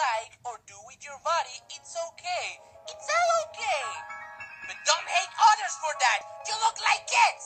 like or do with your body, it's okay. It's all okay. But don't hate others for that. You look like kids.